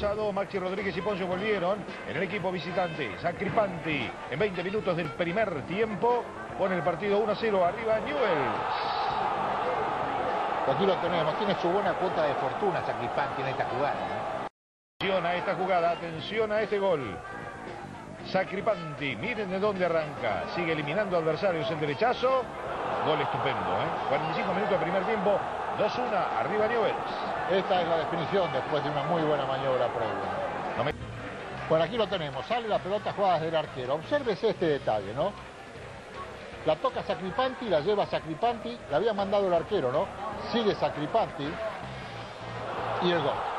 2 Maxi Rodríguez y Poncio volvieron en el equipo visitante. Sacripanti en 20 minutos del primer tiempo pone el partido 1 0 arriba Newells. Aquí lo tenemos, tiene su buena cuota de fortuna Sacripanti en esta jugada. Atención a esta jugada, atención a este gol. Sacripanti, miren de dónde arranca. Sigue eliminando adversarios en derechazo. Gol estupendo, ¿eh? 45 minutos de primer tiempo, 2-1, arriba Newells. Esta es la definición después de una muy buena maniobra previa. Bueno, aquí lo tenemos. Sale la pelota jugada del arquero. Obsérvese este detalle, ¿no? La toca Sacripanti, la lleva Sacripanti. La había mandado el arquero, ¿no? Sigue Sacripanti. Y el gol.